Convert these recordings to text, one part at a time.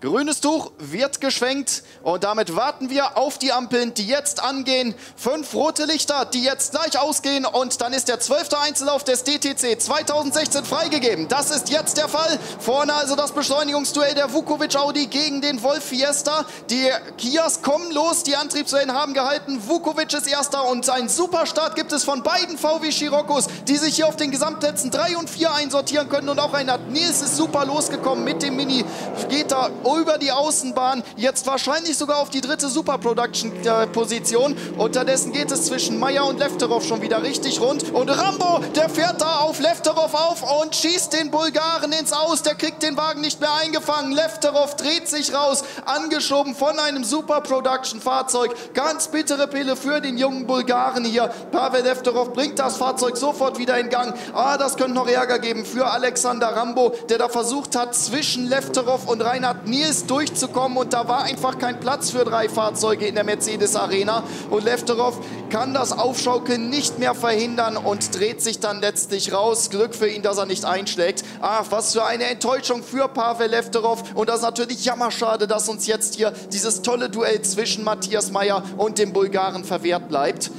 Grünes Tuch wird geschwenkt und damit warten wir auf die Ampeln, die jetzt angehen. Fünf rote Lichter, die jetzt gleich ausgehen und dann ist der zwölfte Einzellauf des DTC 2016 freigegeben. Das ist jetzt der Fall. Vorne also das Beschleunigungsduell der Vukovic Audi gegen den Wolf Fiesta. Die Kias kommen los, die Antriebswellen haben gehalten. Vukovic ist erster und einen Superstart gibt es von beiden VW Scirocco's, die sich hier auf den Gesamtplätzen 3 und 4 einsortieren können und auch Reinhard Nils ist super losgekommen mit dem Mini. Geht da über die Außenbahn, jetzt wahrscheinlich sogar auf die dritte Super Production äh. Unterdessen geht es zwischen Meyer und Lefterov schon wieder richtig rund. Und Rambo, der fährt da auf Lefterov auf und schießt den Bulgaren ins Aus. Der kriegt den Wagen nicht mehr eingefangen. Lefterov dreht sich raus, angeschoben von einem Super Production Fahrzeug. Ganz bittere Pille für den jungen Bulgaren hier. Pavel Lefterov bringt das Fahrzeug sofort wieder in Gang. Ah, das könnte noch Ärger geben für Alexander Rambo, der da versucht hat, zwischen Lefterov und Reinhard Niel Nils durchzukommen und da war einfach kein Platz für drei Fahrzeuge in der Mercedes Arena und Lefterov kann das Aufschaukeln nicht mehr verhindern und dreht sich dann letztlich raus. Glück für ihn, dass er nicht einschlägt. Ach, was für eine Enttäuschung für Pavel Lefterov und das ist natürlich jammerschade, dass uns jetzt hier dieses tolle Duell zwischen Matthias Meyer und dem Bulgaren verwehrt bleibt.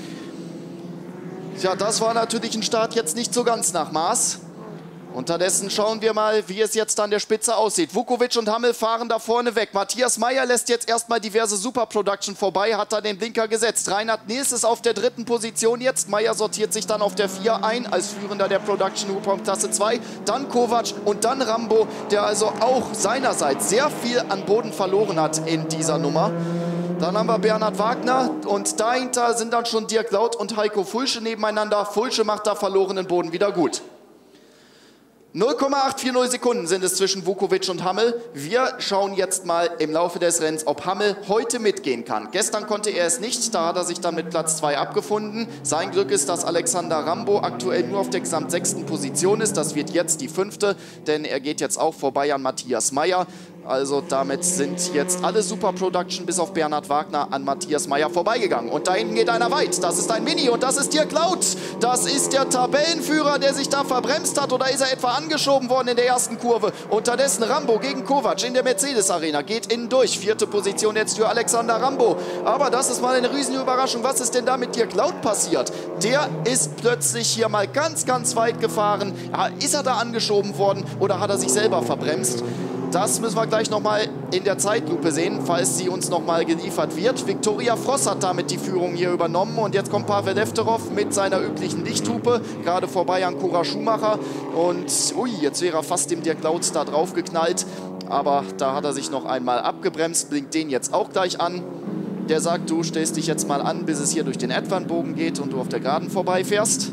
Ja, das war natürlich ein Start jetzt nicht so ganz nach Maß. Unterdessen schauen wir mal, wie es jetzt an der Spitze aussieht. Vukovic und Hammel fahren da vorne weg. Matthias Meyer lässt jetzt erstmal diverse Super-Production vorbei, hat da den Blinker gesetzt. Reinhard Nils ist auf der dritten Position jetzt. Meyer sortiert sich dann auf der 4 ein als Führender der Production Hubraum Klasse 2. Dann Kovac und dann Rambo, der also auch seinerseits sehr viel an Boden verloren hat in dieser Nummer. Dann haben wir Bernhard Wagner und dahinter sind dann schon Dirk Laut und Heiko Fulsche nebeneinander. Fulsche macht da verlorenen Boden wieder gut. 0,840 Sekunden sind es zwischen Vukovic und Hammel. Wir schauen jetzt mal im Laufe des Rennens, ob Hammel heute mitgehen kann. Gestern konnte er es nicht, da hat er sich dann mit Platz 2 abgefunden. Sein Glück ist, dass Alexander Rambo aktuell nur auf der gesamt sechsten Position ist. Das wird jetzt die fünfte, denn er geht jetzt auch vorbei an Matthias Meyer. Also damit sind jetzt alle Super Production bis auf Bernhard Wagner an Matthias Meyer vorbeigegangen. Und da hinten geht einer weit. Das ist ein Mini und das ist Dirk Laut. Das ist der Tabellenführer, der sich da verbremst hat. Oder ist er etwa angeschoben worden in der ersten Kurve? Unterdessen Rambo gegen Kovac in der Mercedes Arena. Geht innen durch. Vierte Position jetzt für Alexander Rambo. Aber das ist mal eine riesen Überraschung. Was ist denn da mit Dirk Laut passiert? Der ist plötzlich hier mal ganz, ganz weit gefahren. ist er da angeschoben worden oder hat er sich selber verbremst? Das müssen wir gleich nochmal in der Zeitlupe sehen, falls sie uns nochmal geliefert wird. Viktoria Fross hat damit die Führung hier übernommen und jetzt kommt Pavel Lefterov mit seiner üblichen Lichthupe, gerade vorbei an Cora Schumacher und ui, jetzt wäre er fast dem Dirk Lautz da drauf geknallt, aber da hat er sich noch einmal abgebremst, blinkt den jetzt auch gleich an. Der sagt, du stellst dich jetzt mal an, bis es hier durch den Advan-Bogen geht und du auf der Geraden vorbeifährst.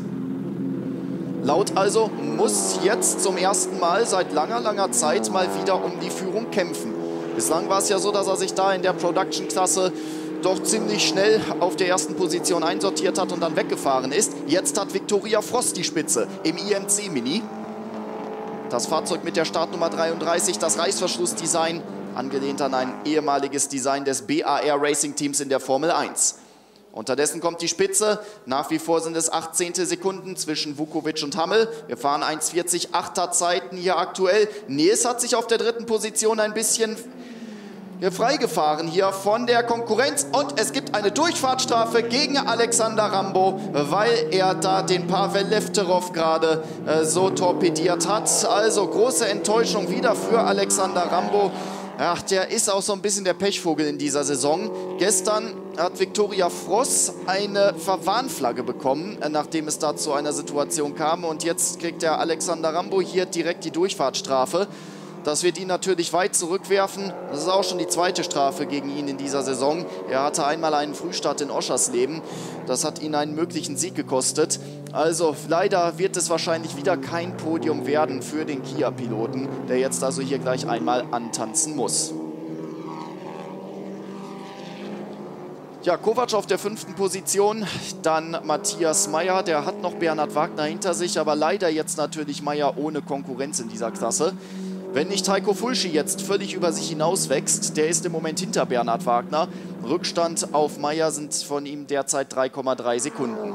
Laut also muss jetzt zum ersten Mal seit langer, langer Zeit mal wieder um die Führung kämpfen. Bislang war es ja so, dass er sich da in der Production-Klasse doch ziemlich schnell auf der ersten Position einsortiert hat und dann weggefahren ist. Jetzt hat Victoria Frost die Spitze im IMC Mini. Das Fahrzeug mit der Startnummer 33, das Reißverschlussdesign, angelehnt an ein ehemaliges Design des BAR Racing Teams in der Formel 1. Unterdessen kommt die Spitze. Nach wie vor sind es 18 Sekunden zwischen Vukovic und Hammel. Wir fahren 1,40 8er Zeiten hier aktuell. Nils hat sich auf der dritten Position ein bisschen freigefahren hier von der Konkurrenz und es gibt eine Durchfahrtsstrafe gegen Alexander Rambo, weil er da den Pavel Lefterov gerade äh, so torpediert hat. Also große Enttäuschung wieder für Alexander Rambo. Ach, der ist auch so ein bisschen der Pechvogel in dieser Saison. Gestern hat Viktoria Fross eine Verwarnflagge bekommen, äh, nachdem es da zu einer Situation kam. Und jetzt kriegt der Alexander Rambo hier direkt die Durchfahrtsstrafe. Das wird ihn natürlich weit zurückwerfen. Das ist auch schon die zweite Strafe gegen ihn in dieser Saison. Er hatte einmal einen Frühstart in Oschersleben. Das hat ihn einen möglichen Sieg gekostet. Also leider wird es wahrscheinlich wieder kein Podium werden für den Kia-Piloten, der jetzt also hier gleich einmal antanzen muss. Ja, Kovac auf der fünften Position, dann Matthias Meyer, der hat noch Bernhard Wagner hinter sich, aber leider jetzt natürlich Meyer ohne Konkurrenz in dieser Klasse. Wenn nicht Heiko Fulschi jetzt völlig über sich hinauswächst, der ist im Moment hinter Bernhard Wagner. Rückstand auf Meyer sind von ihm derzeit 3,3 Sekunden.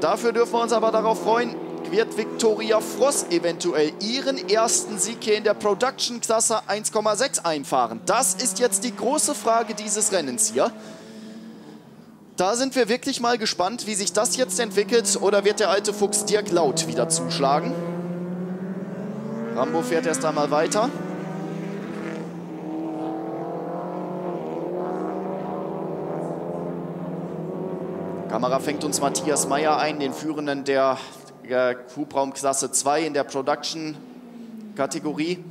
Dafür dürfen wir uns aber darauf freuen, wird Viktoria Frost eventuell ihren ersten Sieg hier in der Production-Klasse 1,6 einfahren? Das ist jetzt die große Frage dieses Rennens hier. Da sind wir wirklich mal gespannt, wie sich das jetzt entwickelt. Oder wird der alte Fuchs Dirk Laut wieder zuschlagen? Rambo fährt erst einmal weiter. Kamera fängt uns Matthias Meyer ein, den Führenden der Hubraumklasse 2 in der Production-Kategorie.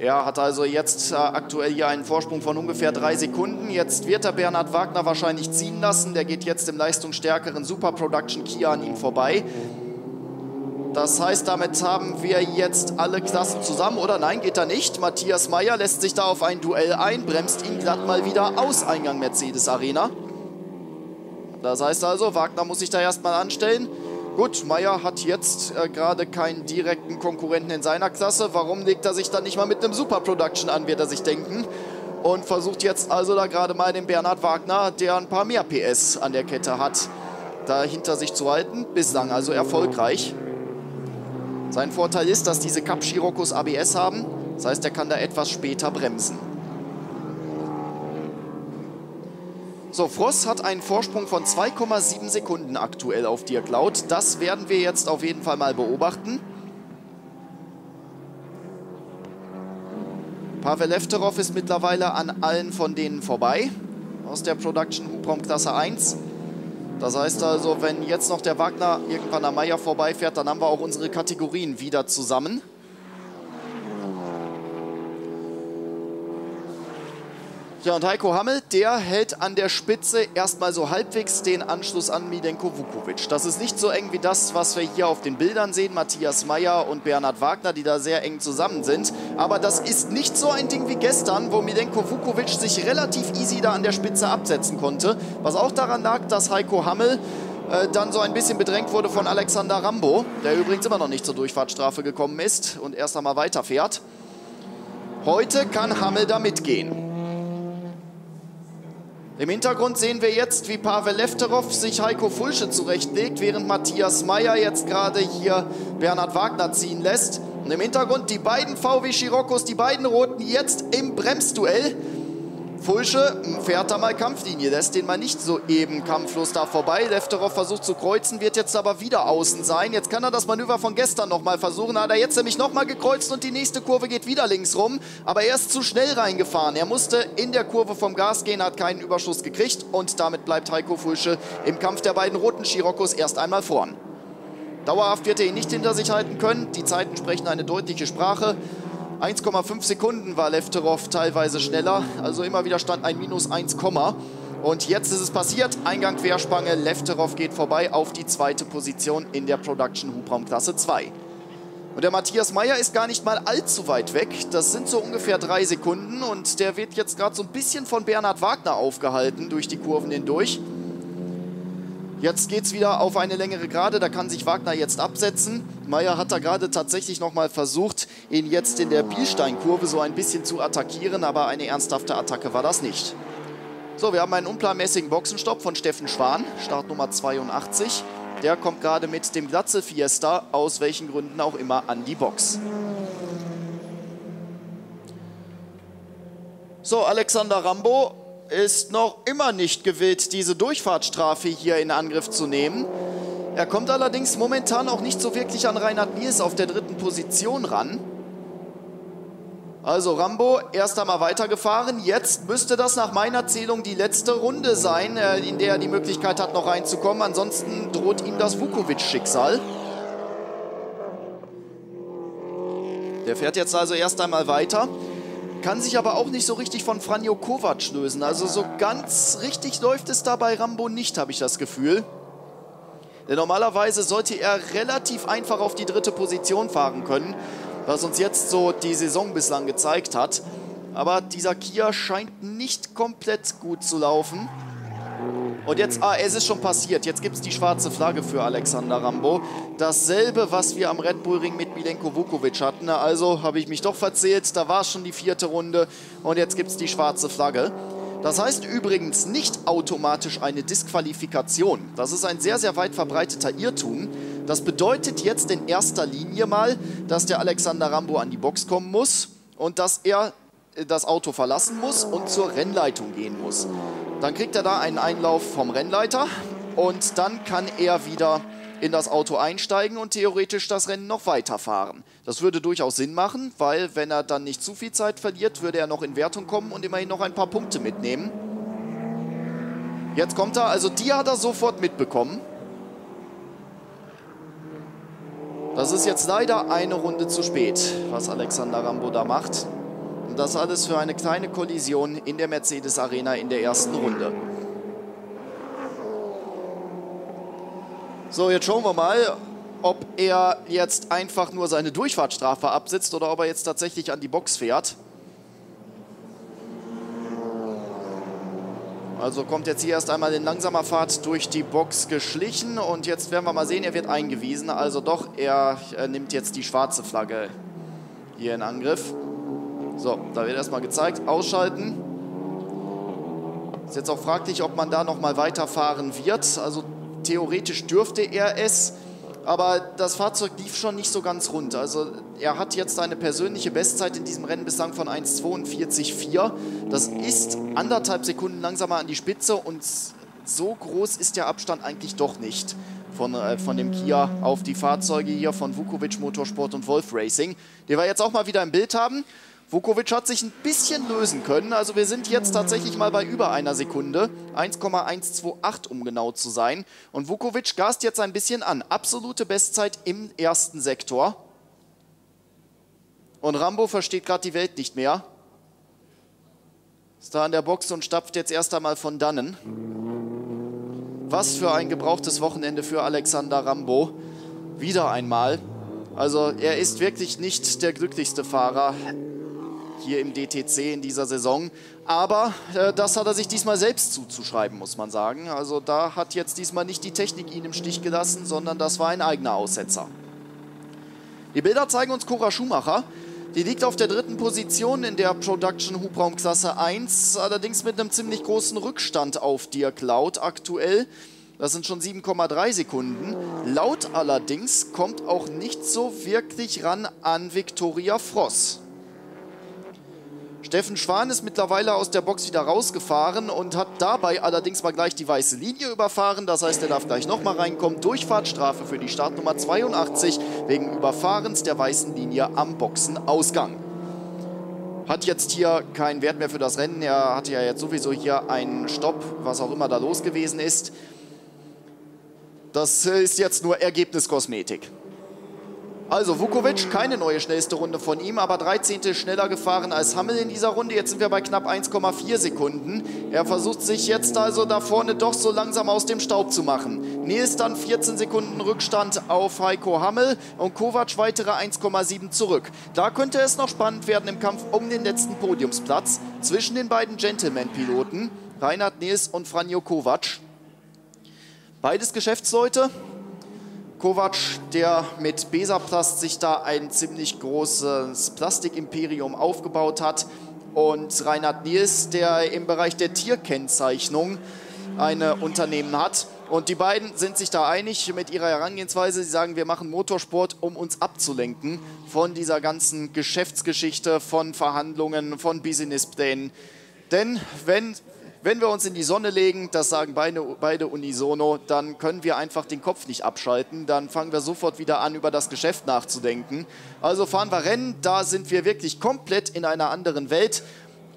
Er hat also jetzt äh, aktuell hier einen Vorsprung von ungefähr drei Sekunden. Jetzt wird er Bernhard Wagner wahrscheinlich ziehen lassen. Der geht jetzt im leistungsstärkeren Super Production Kia an ihm vorbei. Das heißt, damit haben wir jetzt alle Klassen zusammen. Oder nein, geht er nicht. Matthias Meyer lässt sich da auf ein Duell ein, bremst ihn glatt mal wieder aus Eingang Mercedes Arena. Das heißt also, Wagner muss sich da erstmal anstellen. Gut, Meyer hat jetzt äh, gerade keinen direkten Konkurrenten in seiner Klasse. Warum legt er sich dann nicht mal mit einem Super Production an, wird er sich denken. Und versucht jetzt also da gerade mal den Bernhard Wagner, der ein paar mehr PS an der Kette hat, da hinter sich zu halten. Bislang also erfolgreich. Sein Vorteil ist, dass diese Cup Scirocco's ABS haben. Das heißt, er kann da etwas später bremsen. So, Frost hat einen Vorsprung von 2,7 Sekunden aktuell auf Dirk Laut. Das werden wir jetzt auf jeden Fall mal beobachten. Pavel Lefterov ist mittlerweile an allen von denen vorbei aus der Production Hubraum Klasse 1. Das heißt also, wenn jetzt noch der Wagner irgendwann am Meier vorbeifährt, dann haben wir auch unsere Kategorien wieder zusammen. Ja, und Heiko Hammel, der hält an der Spitze erstmal so halbwegs den Anschluss an Milenko Vukovic. Das ist nicht so eng wie das, was wir hier auf den Bildern sehen. Matthias Meyer und Bernhard Wagner, die da sehr eng zusammen sind. Aber das ist nicht so ein Ding wie gestern, wo Milenko Vukovic sich relativ easy da an der Spitze absetzen konnte. Was auch daran lag, dass Heiko Hammel äh, dann so ein bisschen bedrängt wurde von Alexander Rambo, der übrigens immer noch nicht zur Durchfahrtsstrafe gekommen ist und erst einmal weiterfährt. Heute kann Hammel da mitgehen. Im Hintergrund sehen wir jetzt, wie Pavel Lefterov sich Heiko Fulsche zurechtlegt, während Matthias Meyer jetzt gerade hier Bernhard Wagner ziehen lässt. Und im Hintergrund die beiden VW Scirocco's, die beiden Roten jetzt im Bremsduell. Fulsche fährt da mal Kampflinie, lässt den mal nicht so eben kampflos da vorbei. Lefterov versucht zu kreuzen, wird jetzt aber wieder außen sein. Jetzt kann er das Manöver von gestern nochmal versuchen. Hat er jetzt nämlich nochmal gekreuzt und die nächste Kurve geht wieder links rum. Aber er ist zu schnell reingefahren. Er musste in der Kurve vom Gas gehen, hat keinen Überschuss gekriegt. Und damit bleibt Heiko Fulsche im Kampf der beiden roten Scirocco's erst einmal vorn. Dauerhaft wird er ihn nicht hinter sich halten können. Die Zeiten sprechen eine deutliche Sprache. 1,5 Sekunden war Lefterov teilweise schneller, also immer wieder stand ein Minus 1, und jetzt ist es passiert, Eingang Querspange, Lefterov geht vorbei auf die zweite Position in der Production Hubraumklasse 2. Und der Matthias Meyer ist gar nicht mal allzu weit weg. Das sind so ungefähr drei Sekunden und der wird jetzt gerade so ein bisschen von Bernhard Wagner aufgehalten durch die Kurven hindurch. Jetzt geht es wieder auf eine längere Gerade, da kann sich Wagner jetzt absetzen. Meyer hat da gerade tatsächlich nochmal versucht, ihn jetzt in der Bielsteinkurve so ein bisschen zu attackieren, aber eine ernsthafte Attacke war das nicht. So, wir haben einen unplanmäßigen Boxenstopp von Steffen Schwan, Startnummer 82. Der kommt gerade mit dem Glatze Fiesta, aus welchen Gründen auch immer, an die Box. So, Alexander Rambo ist noch immer nicht gewillt, diese Durchfahrtsstrafe hier in Angriff zu nehmen. Er kommt allerdings momentan auch nicht so wirklich an Reinhard Nies auf der dritten Position ran. Also Rambo erst einmal weitergefahren. Jetzt müsste das nach meiner Zählung die letzte Runde sein, äh, in der er die Möglichkeit hat, noch reinzukommen. Ansonsten droht ihm das Vukovic-Schicksal. Der fährt jetzt also erst einmal weiter kann sich aber auch nicht so richtig von Franjo Kovac lösen. Also so ganz richtig läuft es da bei Rambo nicht, habe ich das Gefühl. Denn normalerweise sollte er relativ einfach auf die dritte Position fahren können, was uns jetzt so die Saison bislang gezeigt hat. Aber dieser Kia scheint nicht komplett gut zu laufen. Und jetzt, ah, es ist schon passiert. Jetzt gibt es die schwarze Flagge für Alexander Rambo. Dasselbe, was wir am Red Bull Ring mit Milenko Vukovic hatten. Also habe ich mich doch verzählt. Da war schon die vierte Runde. Und jetzt gibt es die schwarze Flagge. Das heißt übrigens nicht automatisch eine Disqualifikation. Das ist ein sehr, sehr weit verbreiteter Irrtum. Das bedeutet jetzt in erster Linie mal, dass der Alexander Rambo an die Box kommen muss und dass er das Auto verlassen muss und zur Rennleitung gehen muss. Dann kriegt er da einen Einlauf vom Rennleiter und dann kann er wieder in das Auto einsteigen und theoretisch das Rennen noch weiterfahren. Das würde durchaus Sinn machen, weil wenn er dann nicht zu viel Zeit verliert, würde er noch in Wertung kommen und immerhin noch ein paar Punkte mitnehmen. Jetzt kommt er, also die hat er sofort mitbekommen. Das ist jetzt leider eine Runde zu spät, was Alexander Rambo da macht. Das alles für eine kleine Kollision in der Mercedes Arena in der ersten Runde. So, jetzt schauen wir mal, ob er jetzt einfach nur seine Durchfahrtsstrafe absitzt oder ob er jetzt tatsächlich an die Box fährt. Also kommt jetzt hier erst einmal in langsamer Fahrt durch die Box geschlichen und jetzt werden wir mal sehen, er wird eingewiesen. Also doch, er nimmt jetzt die schwarze Flagge hier in Angriff. So, da wird erstmal gezeigt, ausschalten. Ist jetzt auch fraglich, ob man da nochmal weiterfahren wird. Also theoretisch dürfte er es, aber das Fahrzeug lief schon nicht so ganz rund. Also er hat jetzt eine persönliche Bestzeit in diesem Rennen bislang von 1,42,4. Das ist anderthalb Sekunden langsamer an die Spitze und so groß ist der Abstand eigentlich doch nicht von, äh, von dem Kia auf die Fahrzeuge hier von Vukovic Motorsport und Wolf Racing, die wir jetzt auch mal wieder im Bild haben. Vukovic hat sich ein bisschen lösen können. Also wir sind jetzt tatsächlich mal bei über einer Sekunde. 1,128 um genau zu sein. Und Vukovic gast jetzt ein bisschen an. Absolute Bestzeit im ersten Sektor. Und Rambo versteht gerade die Welt nicht mehr. Ist da an der Box und stapft jetzt erst einmal von dannen. Was für ein gebrauchtes Wochenende für Alexander Rambo. Wieder einmal. Also er ist wirklich nicht der glücklichste Fahrer hier im DTC in dieser Saison. Aber äh, das hat er sich diesmal selbst zuzuschreiben, muss man sagen. Also da hat jetzt diesmal nicht die Technik ihn im Stich gelassen, sondern das war ein eigener Aussetzer. Die Bilder zeigen uns Cora Schumacher. Die liegt auf der dritten Position in der Production Hubraumklasse 1, allerdings mit einem ziemlich großen Rückstand auf Dirk Laut aktuell. Das sind schon 7,3 Sekunden. Laut allerdings kommt auch nicht so wirklich ran an Viktoria Fross. Steffen Schwan ist mittlerweile aus der Box wieder rausgefahren und hat dabei allerdings mal gleich die weiße Linie überfahren. Das heißt, er darf gleich nochmal reinkommen. Durchfahrtsstrafe für die Startnummer 82 wegen Überfahrens der weißen Linie am Boxenausgang. Hat jetzt hier keinen Wert mehr für das Rennen. Er hatte ja jetzt sowieso hier einen Stopp, was auch immer da los gewesen ist. Das ist jetzt nur Ergebniskosmetik. Also Vukovic, keine neue schnellste Runde von ihm, aber 13. schneller gefahren als Hammel in dieser Runde. Jetzt sind wir bei knapp 1,4 Sekunden. Er versucht sich jetzt also da vorne doch so langsam aus dem Staub zu machen. Nils dann 14 Sekunden Rückstand auf Heiko Hammel und Kovac weitere 1,7 zurück. Da könnte es noch spannend werden im Kampf um den letzten Podiumsplatz zwischen den beiden Gentleman-Piloten, Reinhard Nils und Franjo Kovac. Beides Geschäftsleute, Kovac, der mit Besaplast sich da ein ziemlich großes Plastikimperium aufgebaut hat. Und Reinhard Niels, der im Bereich der Tierkennzeichnung ein Unternehmen hat. Und die beiden sind sich da einig mit ihrer Herangehensweise. Sie sagen, wir machen Motorsport, um uns abzulenken von dieser ganzen Geschäftsgeschichte, von Verhandlungen, von Businessplänen. Denn wenn wenn wir uns in die Sonne legen, das sagen beide, beide unisono, dann können wir einfach den Kopf nicht abschalten. Dann fangen wir sofort wieder an, über das Geschäft nachzudenken. Also fahren wir Rennen, da sind wir wirklich komplett in einer anderen Welt.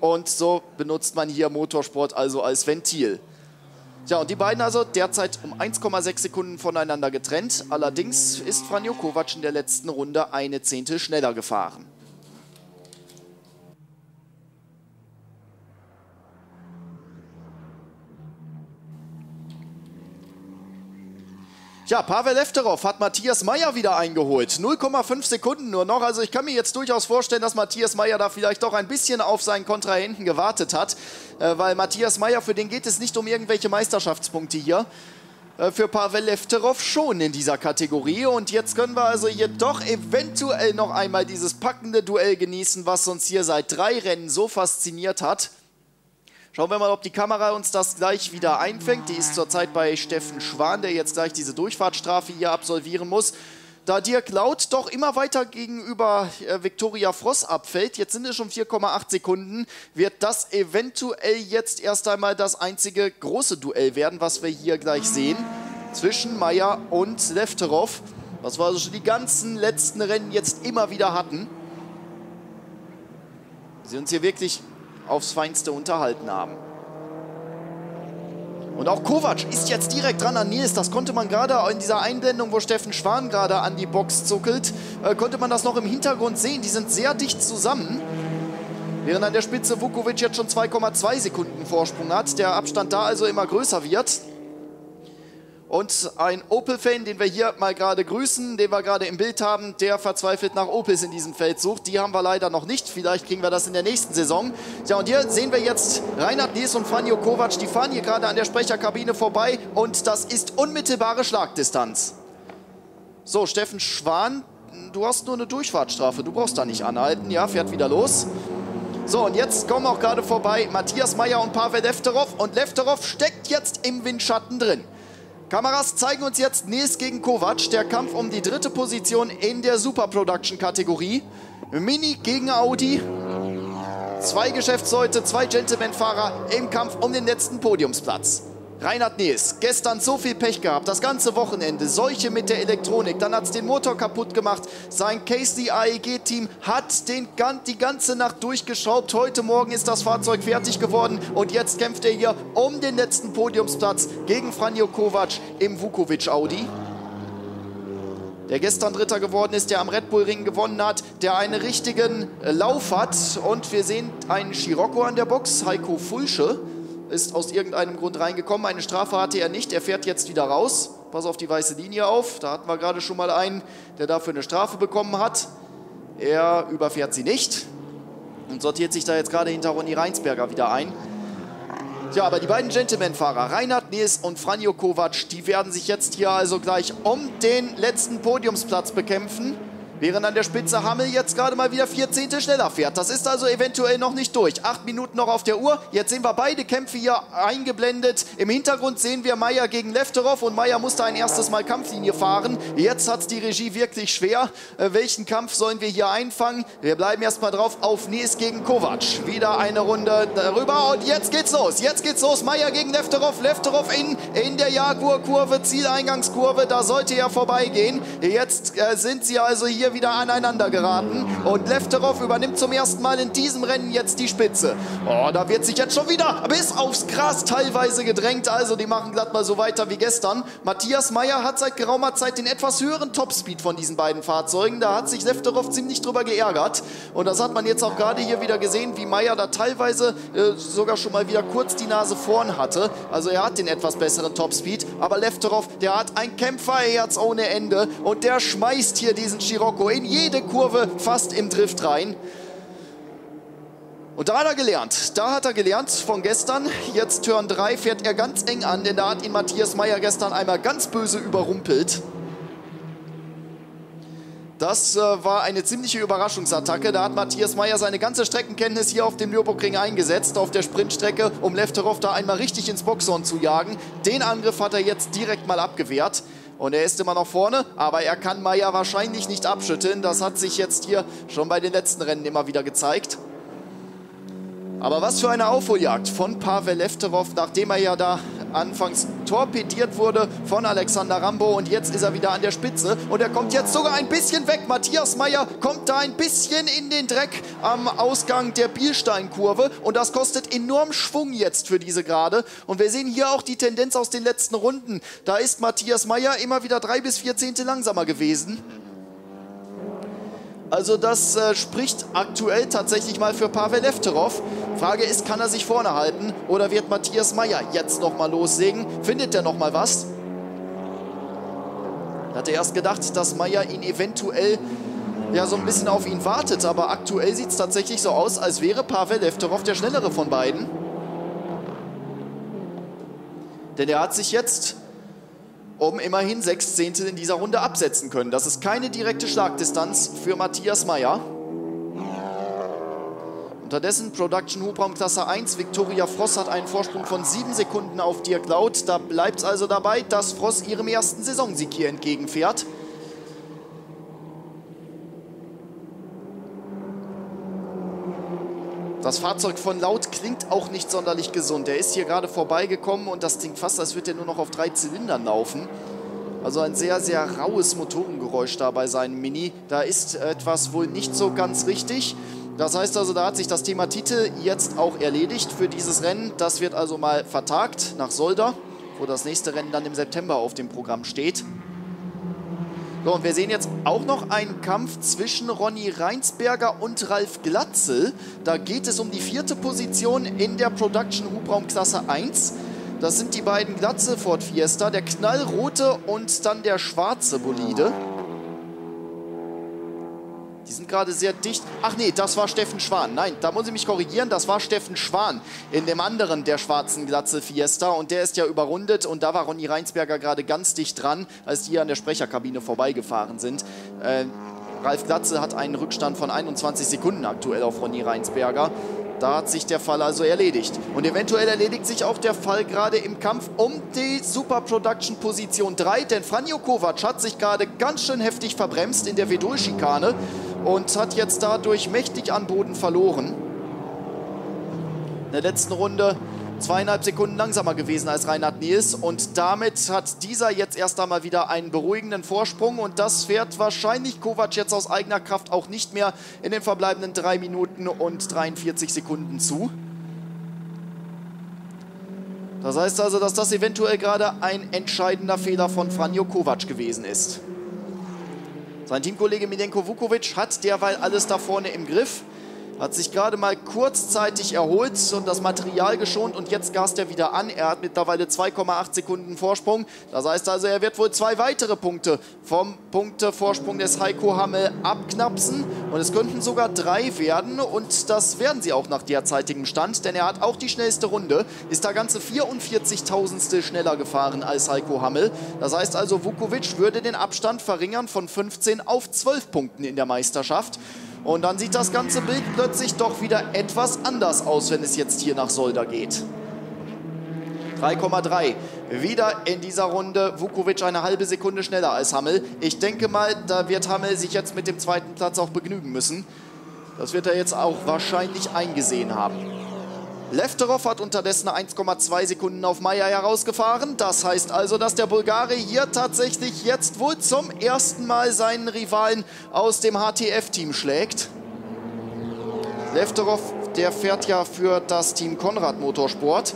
Und so benutzt man hier Motorsport also als Ventil. Ja, und die beiden also derzeit um 1,6 Sekunden voneinander getrennt. Allerdings ist Franjo Kovac in der letzten Runde eine Zehntel schneller gefahren. Ja, Pavel Efterov hat Matthias Meyer wieder eingeholt. 0,5 Sekunden nur noch. Also ich kann mir jetzt durchaus vorstellen, dass Matthias Meyer da vielleicht doch ein bisschen auf seinen Kontrahenten gewartet hat. Äh, weil Matthias Meyer, für den geht es nicht um irgendwelche Meisterschaftspunkte hier. Äh, für Pavel Efterov schon in dieser Kategorie. Und jetzt können wir also hier doch eventuell noch einmal dieses packende Duell genießen, was uns hier seit drei Rennen so fasziniert hat. Schauen wir mal, ob die Kamera uns das gleich wieder einfängt. Die ist zurzeit bei Steffen Schwan, der jetzt gleich diese Durchfahrtsstrafe hier absolvieren muss. Da Dirk Laut doch immer weiter gegenüber äh, Viktoria Fross abfällt, jetzt sind es schon 4,8 Sekunden, wird das eventuell jetzt erst einmal das einzige große Duell werden, was wir hier gleich sehen, zwischen Meyer und Lefterov, was wir also schon die ganzen letzten Rennen jetzt immer wieder hatten. Sie uns hier wirklich aufs Feinste unterhalten haben. Und auch Kovac ist jetzt direkt dran an Nils. Das konnte man gerade in dieser Einblendung, wo Steffen Schwan gerade an die Box zuckelt, äh, konnte man das noch im Hintergrund sehen. Die sind sehr dicht zusammen. Während an der Spitze Vukovic jetzt schon 2,2 Sekunden Vorsprung hat. Der Abstand da also immer größer wird. Und ein Opel-Fan, den wir hier mal gerade grüßen, den wir gerade im Bild haben, der verzweifelt nach Opels in diesem Feld sucht. Die haben wir leider noch nicht. Vielleicht kriegen wir das in der nächsten Saison. Ja, und hier sehen wir jetzt Reinhard Nies und Franjo Kovac. Die fahren hier gerade an der Sprecherkabine vorbei und das ist unmittelbare Schlagdistanz. So, Steffen Schwan, du hast nur eine Durchfahrtsstrafe. Du brauchst da nicht anhalten. Ja, fährt wieder los. So, und jetzt kommen auch gerade vorbei Matthias Meyer und Pavel Lefterov. Und Lefterov steckt jetzt im Windschatten drin. Kameras zeigen uns jetzt Nils gegen Kovac, der Kampf um die dritte Position in der Super Production Kategorie. Mini gegen Audi. Zwei Geschäftsleute, zwei Gentleman-Fahrer im Kampf um den letzten Podiumsplatz. Reinhard Nies, gestern so viel Pech gehabt, das ganze Wochenende, solche mit der Elektronik, dann hat es den Motor kaputt gemacht. Sein Casey AEG-Team hat den, die ganze Nacht durchgeschraubt. Heute Morgen ist das Fahrzeug fertig geworden und jetzt kämpft er hier um den letzten Podiumsplatz gegen Franjo Kovac im Vukovic Audi der gestern Dritter geworden ist, der am Red Bull Ring gewonnen hat, der einen richtigen Lauf hat. Und wir sehen einen Scirocco an der Box, Heiko Fulsche ist aus irgendeinem Grund reingekommen. Eine Strafe hatte er nicht. Er fährt jetzt wieder raus. Pass auf die weiße Linie auf. Da hatten wir gerade schon mal einen, der dafür eine Strafe bekommen hat. Er überfährt sie nicht und sortiert sich da jetzt gerade hinter Ronny Reinsberger wieder ein. Ja, aber die beiden Gentleman-Fahrer, Reinhard Nies und Franjo Kovac, die werden sich jetzt hier also gleich um den letzten Podiumsplatz bekämpfen. Während an der Spitze Hammel jetzt gerade mal wieder vier Zehntel schneller fährt. Das ist also eventuell noch nicht durch. Acht Minuten noch auf der Uhr. Jetzt sehen wir beide Kämpfe hier eingeblendet. Im Hintergrund sehen wir Meier gegen Lefterov und Meier musste ein erstes Mal Kampflinie fahren. Jetzt hat die Regie wirklich schwer. Äh, welchen Kampf sollen wir hier einfangen? Wir bleiben erstmal drauf auf Nies gegen Kovac. Wieder eine Runde darüber und jetzt geht's los. Jetzt geht's los. Meier gegen Lefterov. Lefterov in, in der Jaguar-Kurve, Zieleingangskurve. Da sollte er vorbeigehen. Jetzt äh, sind sie also hier wieder aneinander geraten. Und Lefterov übernimmt zum ersten Mal in diesem Rennen jetzt die Spitze. Oh, da wird sich jetzt schon wieder bis aufs Gras teilweise gedrängt. Also die machen glatt mal so weiter wie gestern. Matthias Meyer hat seit geraumer Zeit den etwas höheren Topspeed von diesen beiden Fahrzeugen. Da hat sich Lefterov ziemlich drüber geärgert. Und das hat man jetzt auch gerade hier wieder gesehen, wie Meyer da teilweise äh, sogar schon mal wieder kurz die Nase vorn hatte. Also er hat den etwas besseren Topspeed. Aber Lefterov, der hat ein Kämpferherz ohne Ende. Und der schmeißt hier diesen Scirocco Marco in jede Kurve fast im Drift rein. Und da hat er gelernt. Da hat er gelernt von gestern. Jetzt Turn 3 fährt er ganz eng an, denn da hat ihn Matthias Meyer gestern einmal ganz böse überrumpelt. Das äh, war eine ziemliche Überraschungsattacke. Da hat Matthias Meyer seine ganze Streckenkenntnis hier auf dem Nürburgring eingesetzt, auf der Sprintstrecke, um Lefterov da einmal richtig ins Boxhorn zu jagen. Den Angriff hat er jetzt direkt mal abgewehrt. Und er ist immer noch vorne, aber er kann Meier wahrscheinlich nicht abschütteln. Das hat sich jetzt hier schon bei den letzten Rennen immer wieder gezeigt. Aber was für eine Aufholjagd von Pavel Lefterov, nachdem er ja da anfangs torpediert wurde von Alexander Rambo und jetzt ist er wieder an der Spitze und er kommt jetzt sogar ein bisschen weg. Matthias Meyer kommt da ein bisschen in den Dreck am Ausgang der Bielsteinkurve und das kostet enorm Schwung jetzt für diese Gerade und wir sehen hier auch die Tendenz aus den letzten Runden. Da ist Matthias Meyer immer wieder drei bis vier Zehntel langsamer gewesen. Also das äh, spricht aktuell tatsächlich mal für Pavel Lefterov. Frage ist, kann er sich vorne halten oder wird Matthias Meyer jetzt nochmal loslegen? Findet er nochmal was? Hatte erst gedacht, dass Meyer ihn eventuell ja so ein bisschen auf ihn wartet, aber aktuell sieht es tatsächlich so aus, als wäre Pavel Lefterov der schnellere von beiden. Denn er hat sich jetzt um immerhin sechs Zehntel in dieser Runde absetzen können. Das ist keine direkte Schlagdistanz für Matthias Meyer. Unterdessen Production Hubraum Klasse 1. Victoria Frost hat einen Vorsprung von 7 Sekunden auf Dirk Laut. Da bleibt es also dabei, dass Frost ihrem ersten Saisonsieg hier entgegenfährt. Das Fahrzeug von Laut klingt auch nicht sonderlich gesund. Er ist hier gerade vorbeigekommen und das klingt fast, als würde er nur noch auf drei Zylindern laufen. Also ein sehr, sehr raues Motorengeräusch da bei seinem Mini. Da ist etwas wohl nicht so ganz richtig. Das heißt also, da hat sich das Thema Titel jetzt auch erledigt für dieses Rennen. Das wird also mal vertagt nach Solda, wo das nächste Rennen dann im September auf dem Programm steht. So, und wir sehen jetzt auch noch einen Kampf zwischen Ronny Reinsberger und Ralf Glatzel. Da geht es um die vierte Position in der Production Hubraum Klasse 1. Das sind die beiden Glatzel Ford Fiesta, der knallrote und dann der schwarze Bolide. Die sind gerade sehr dicht. Ach nee, das war Steffen Schwan. Nein, da muss ich mich korrigieren. Das war Steffen Schwan in dem anderen der schwarzen Glatze Fiesta. Und der ist ja überrundet. Und da war Ronny Reinsberger gerade ganz dicht dran, als die an der Sprecherkabine vorbeigefahren sind. Äh, Ralf Glatze hat einen Rückstand von 21 Sekunden aktuell auf Ronny Reinsberger. Da hat sich der Fall also erledigt. Und eventuell erledigt sich auch der Fall gerade im Kampf um die Super Production Position 3. Denn Franjo Kovac hat sich gerade ganz schön heftig verbremst in der Vedul-Schikane und hat jetzt dadurch mächtig an Boden verloren. In der letzten Runde zweieinhalb Sekunden langsamer gewesen als Reinhard Niels und damit hat dieser jetzt erst einmal wieder einen beruhigenden Vorsprung und das fährt wahrscheinlich Kovac jetzt aus eigener Kraft auch nicht mehr in den verbleibenden drei Minuten und 43 Sekunden zu. Das heißt also, dass das eventuell gerade ein entscheidender Fehler von Franjo Kovac gewesen ist. Sein Teamkollege Milenko Vukovic hat derweil alles da vorne im Griff. Hat sich gerade mal kurzzeitig erholt und das Material geschont und jetzt gast er wieder an. Er hat mittlerweile 2,8 Sekunden Vorsprung. Das heißt also, er wird wohl zwei weitere Punkte vom Punktevorsprung des Heiko Hammel abknapsen. Und es könnten sogar drei werden und das werden sie auch nach derzeitigem Stand, denn er hat auch die schnellste Runde, ist da ganze 44.000 schneller gefahren als Heiko Hammel. Das heißt also, Vukovic würde den Abstand verringern von 15 auf 12 Punkten in der Meisterschaft. Und dann sieht das ganze Bild plötzlich doch wieder etwas anders aus, wenn es jetzt hier nach Solda geht. 3,3. Wieder in dieser Runde Vukovic eine halbe Sekunde schneller als Hammel. Ich denke mal, da wird Hammel sich jetzt mit dem zweiten Platz auch begnügen müssen. Das wird er jetzt auch wahrscheinlich eingesehen haben. Lefterov hat unterdessen 1,2 Sekunden auf Meier herausgefahren. Das heißt also, dass der Bulgare hier tatsächlich jetzt wohl zum ersten Mal seinen Rivalen aus dem HTF-Team schlägt. Lefterov, der fährt ja für das Team Konrad Motorsport.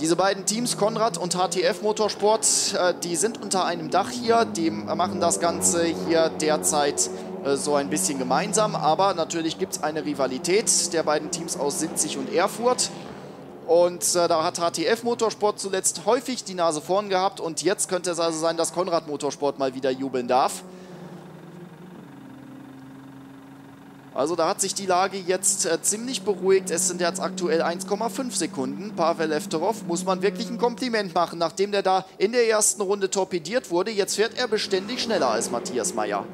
Diese beiden Teams, Konrad und HTF Motorsport, äh, die sind unter einem Dach hier. Die machen das Ganze hier derzeit so ein bisschen gemeinsam. Aber natürlich gibt es eine Rivalität der beiden Teams aus Sinzig und Erfurt. Und äh, da hat HTF Motorsport zuletzt häufig die Nase vorn gehabt. Und jetzt könnte es also sein, dass Konrad Motorsport mal wieder jubeln darf. Also da hat sich die Lage jetzt äh, ziemlich beruhigt. Es sind jetzt aktuell 1,5 Sekunden. Pavel Efterov muss man wirklich ein Kompliment machen, nachdem der da in der ersten Runde torpediert wurde. Jetzt fährt er beständig schneller als Matthias Meyer.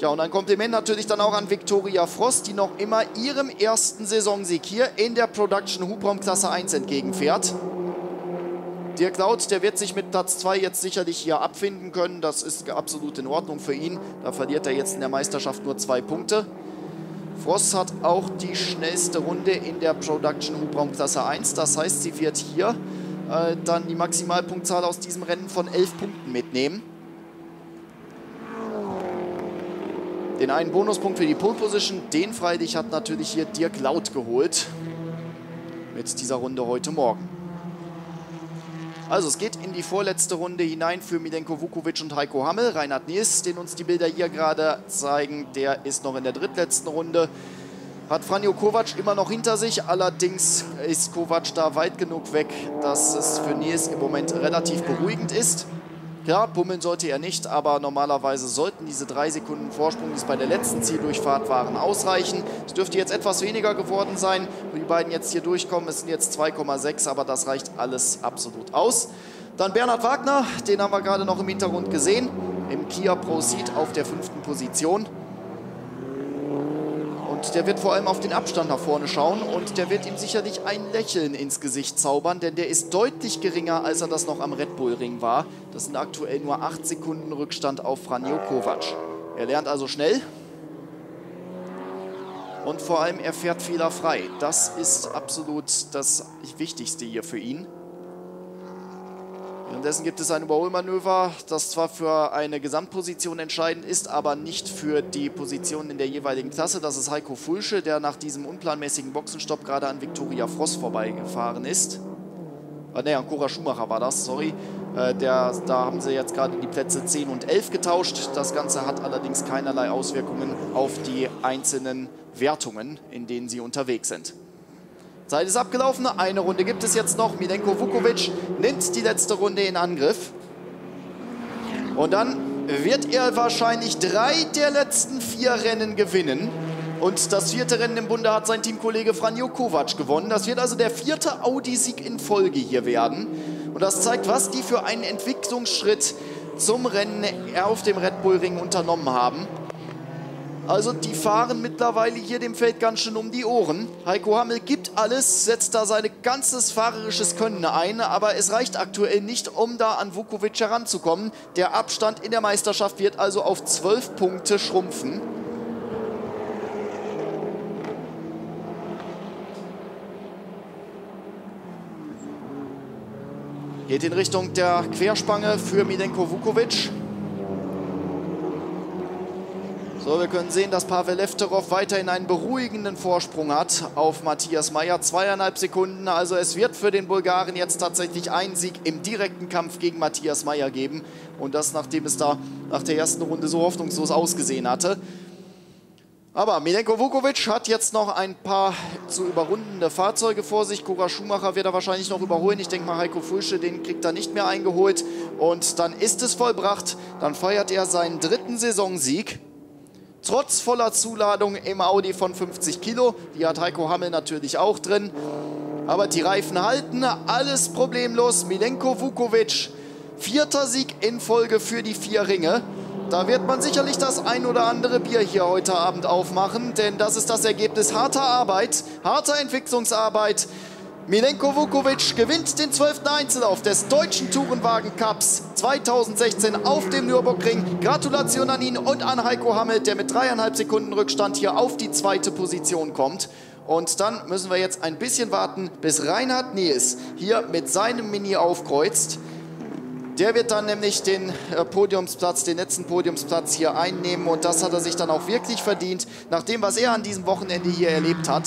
Ja, und ein Kompliment natürlich dann auch an Viktoria Frost, die noch immer ihrem ersten Saisonsieg hier in der Production Hubraum Klasse 1 entgegenfährt. Dirk Laut, der wird sich mit Platz 2 jetzt sicherlich hier abfinden können. Das ist absolut in Ordnung für ihn. Da verliert er jetzt in der Meisterschaft nur zwei Punkte. Frost hat auch die schnellste Runde in der Production Hubraum Klasse 1. Das heißt, sie wird hier äh, dann die Maximalpunktzahl aus diesem Rennen von 11 Punkten mitnehmen. Den einen Bonuspunkt für die Pole Position, den freilich hat natürlich hier Dirk Laut geholt mit dieser Runde heute Morgen. Also es geht in die vorletzte Runde hinein für Milenko Vukovic und Heiko Hammel. Reinhard Nies, den uns die Bilder hier gerade zeigen, der ist noch in der drittletzten Runde. Hat Franjo Kovac immer noch hinter sich, allerdings ist Kovac da weit genug weg, dass es für Nies im Moment relativ beruhigend ist. Klar, bummeln sollte er nicht, aber normalerweise sollten diese drei Sekunden Vorsprung, die es bei der letzten Zieldurchfahrt waren, ausreichen. Es dürfte jetzt etwas weniger geworden sein, wo die beiden jetzt hier durchkommen. Es sind jetzt 2,6, aber das reicht alles absolut aus. Dann Bernhard Wagner, den haben wir gerade noch im Hintergrund gesehen, im Kia Pro Seat auf der fünften Position. Und der wird vor allem auf den Abstand nach vorne schauen und der wird ihm sicherlich ein Lächeln ins Gesicht zaubern, denn der ist deutlich geringer, als er das noch am Red Bull Ring war. Das sind aktuell nur 8 Sekunden Rückstand auf Franjo Kovac. Er lernt also schnell und vor allem er fährt fehlerfrei. Das ist absolut das Wichtigste hier für ihn. Währenddessen gibt es ein Überholmanöver, das zwar für eine Gesamtposition entscheidend ist, aber nicht für die Position in der jeweiligen Klasse. Das ist Heiko Fulsche, der nach diesem unplanmäßigen Boxenstopp gerade an Viktoria Frost vorbeigefahren ist. Ah, ne, an Cora Schumacher war das, sorry. Äh, der, da haben sie jetzt gerade die Plätze 10 und 11 getauscht. Das Ganze hat allerdings keinerlei Auswirkungen auf die einzelnen Wertungen, in denen sie unterwegs sind. Zeit ist abgelaufen, eine Runde gibt es jetzt noch. Milenko Vukovic nimmt die letzte Runde in Angriff. Und dann wird er wahrscheinlich drei der letzten vier Rennen gewinnen. Und das vierte Rennen im Bunde hat sein Teamkollege Franjo Kovac gewonnen. Das wird also der vierte Audi-Sieg in Folge hier werden. Und das zeigt, was die für einen Entwicklungsschritt zum Rennen auf dem Red Bull Ring unternommen haben. Also die fahren mittlerweile hier dem Feld ganz schön um die Ohren. Heiko Hammel gibt alles, setzt da sein ganzes fahrerisches Können ein, aber es reicht aktuell nicht, um da an Vukovic heranzukommen. Der Abstand in der Meisterschaft wird also auf zwölf Punkte schrumpfen. Geht in Richtung der Querspange für Milenko Vukovic. So, wir können sehen, dass Pavel Lefterov weiterhin einen beruhigenden Vorsprung hat auf Matthias Meyer. Zweieinhalb Sekunden. Also es wird für den Bulgaren jetzt tatsächlich einen Sieg im direkten Kampf gegen Matthias Meyer geben. Und das, nachdem es da nach der ersten Runde so hoffnungslos ausgesehen hatte. Aber Milenko Vukovic hat jetzt noch ein paar zu überrundende Fahrzeuge vor sich. Cora Schumacher wird er wahrscheinlich noch überholen. Ich denke mal, Heiko Fulsche, den kriegt er nicht mehr eingeholt. Und dann ist es vollbracht. Dann feiert er seinen dritten Saisonsieg trotz voller Zuladung im Audi von 50 Kilo. Die hat Heiko Hammel natürlich auch drin. Aber die Reifen halten, alles problemlos. Milenko Vukovic, vierter Sieg in Folge für die vier Ringe. Da wird man sicherlich das ein oder andere Bier hier heute Abend aufmachen, denn das ist das Ergebnis harter Arbeit, harter Entwicklungsarbeit, Milenko Vukovic gewinnt den 12. Einzellauf des Deutschen Tourenwagen Cups 2016 auf dem Nürburgring. Gratulation an ihn und an Heiko Hammel, der mit dreieinhalb Sekunden Rückstand hier auf die zweite Position kommt. Und dann müssen wir jetzt ein bisschen warten, bis Reinhard Nies hier mit seinem Mini aufkreuzt. Der wird dann nämlich den äh, Podiumsplatz, den letzten Podiumsplatz hier einnehmen und das hat er sich dann auch wirklich verdient, nach dem, was er an diesem Wochenende hier erlebt hat.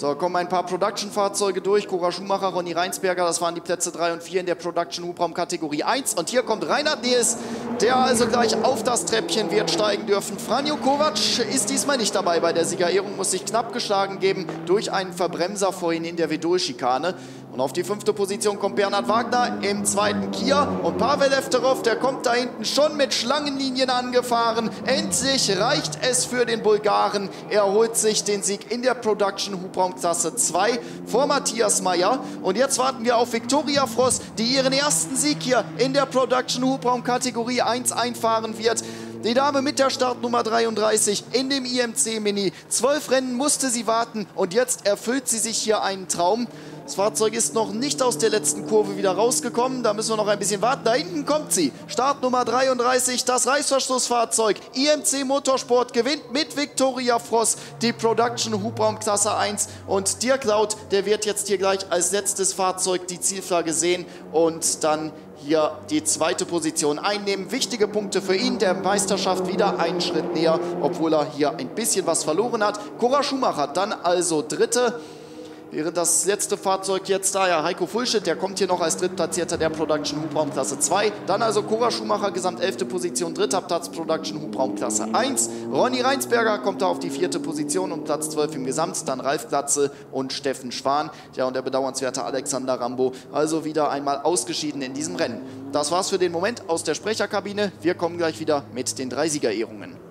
So, kommen ein paar Production-Fahrzeuge durch. Cora Schumacher, Ronny Reinsberger, das waren die Plätze 3 und 4 in der Production-Hubraum Kategorie 1. Und hier kommt Reinhard Nies, der also gleich auf das Treppchen wird steigen dürfen. Franjo Kovac ist diesmal nicht dabei bei der Siegerehrung, muss sich knapp geschlagen geben durch einen Verbremser vorhin in der Vedol-Schikane. Und auf die fünfte Position kommt Bernhard Wagner im zweiten Kia. Und Pavel Efterov, der kommt da hinten schon mit Schlangenlinien angefahren. Endlich reicht es für den Bulgaren. Er holt sich den Sieg in der Production Hubraumklasse 2 vor Matthias Meyer. Und jetzt warten wir auf Viktoria Frost, die ihren ersten Sieg hier in der Production Hubraum Kategorie 1 einfahren wird. Die Dame mit der Startnummer 33 in dem IMC Mini. Zwölf Rennen musste sie warten und jetzt erfüllt sie sich hier einen Traum. Das Fahrzeug ist noch nicht aus der letzten Kurve wieder rausgekommen. Da müssen wir noch ein bisschen warten. Da hinten kommt sie. Startnummer 33, das Reißverschlussfahrzeug. IMC Motorsport gewinnt mit Victoria Frost die Production Hubraum Klasse 1. Und Dirk Laut, der wird jetzt hier gleich als letztes Fahrzeug die Zielflagge sehen und dann hier die zweite Position einnehmen. Wichtige Punkte für ihn, der Meisterschaft wieder einen Schritt näher, obwohl er hier ein bisschen was verloren hat. Cora Schumacher dann also dritte. Während das letzte Fahrzeug jetzt da, ja, Heiko Fulschit, der kommt hier noch als Drittplatzierter der Production Hubraum Klasse 2. Dann also Cora Schumacher, Gesamt 11. Position, dritter Platz Production Hubraum Klasse 1. Ronny Reinsberger kommt da auf die vierte Position und Platz 12 im Gesamt. Dann Ralf Glatze und Steffen Schwan. Ja, und der bedauernswerte Alexander Rambo. Also wieder einmal ausgeschieden in diesem Rennen. Das war's für den Moment aus der Sprecherkabine. Wir kommen gleich wieder mit den drei Siegerehrungen.